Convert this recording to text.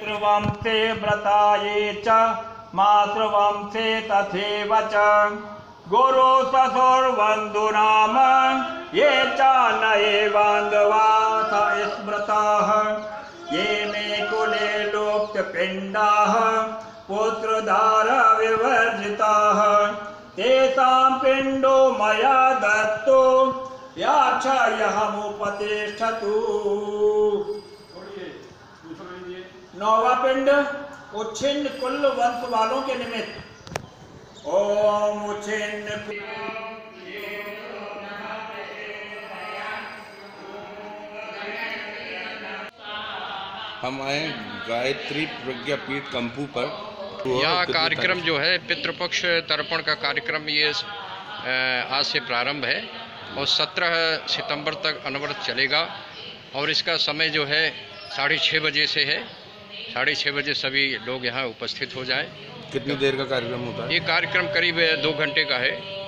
पितृवंशे व्रता ये च, मातृवंशे तथैव च। गुरु ससुर्बन्धुनाम ये च न एवान्धवा स स्मृताः। ये मे कुले लोक्तपिण्डाः पुत्रधार विवर्जिताः। तेषां पिण्डो मया दत्तो याक्षयहमुपतिष्ठतु नौवा पिंड उच्छिन्न कुल वंश वालों के निमित्त। ओम उच्छिन्न हम आए गायत्री प्रज्ञापीठ कंपू पर। यह कार्यक्रम जो है पितृपक्ष तर्पण का कार्यक्रम ये आज से प्रारंभ है और 17 सितंबर तक अनवरत चलेगा और इसका समय जो है साढ़े छः बजे से है। साढ़े छः बजे सभी लोग यहाँ उपस्थित हो जाएँ। कितनी देर का कार्यक्रम होता है? ये कार्यक्रम करीब दो घंटे का है।